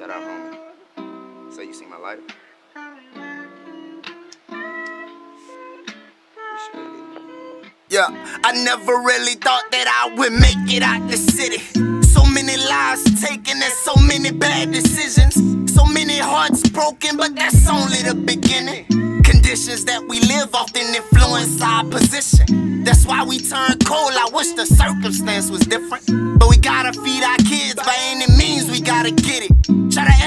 Shout out, homie. Say you see my lighter? Yeah, I never really thought that I would make it out the city. So many lives taken and so many bad decisions. So many hearts broken, but that's only the beginning. Conditions that we live often influence our position. That's why we turn cold. I wish the circumstance was different. But we gotta feed our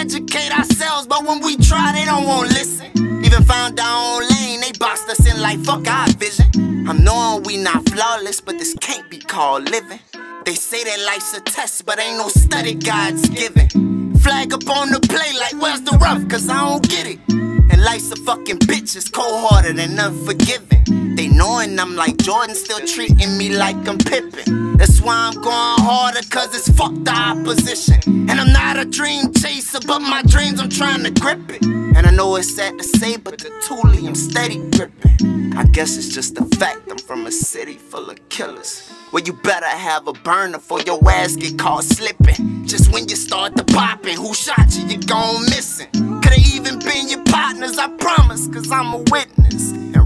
educate ourselves, but when we try, they don't want to listen. Even found our own lane, they boxed us in like fuck our vision. I'm knowing we not flawless, but this can't be called living. They say that life's a test, but ain't no study God's given. Flag up on the play like where's the rough, cause I don't get it. And life's a fucking bitch, it's cold hearted and unforgiving. Knowing I'm like Jordan, still treating me like I'm Pippen. That's why I'm going harder, cause it's fuck the opposition. And I'm not a dream chaser, but my dreams I'm trying to grip it. And I know it's sad to say, but the toolie I'm steady gripping. I guess it's just the fact I'm from a city full of killers. Well, you better have a burner for your ass get caught slipping. Just when you start to popping, who shot you? You gone missing. Could've even been your partners, I promise, cause I'm a witness.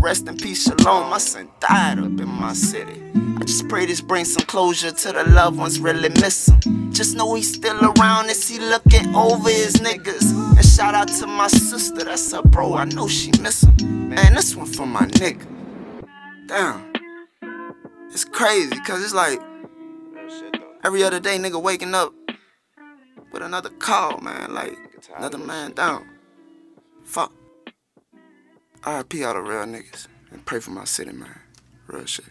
Rest in peace, shalom. My son died up in my city. I just pray this brings some closure to the loved ones really miss him. Just know he's still around as he looking over his niggas. And shout out to my sister, that's her bro. I know she miss him. Man, this one for my nigga. Damn. It's crazy, cause it's like every other day, nigga waking up with another call, man. Like another man down. Fuck. RIP all the real niggas. And pray for my city, man. Real shit.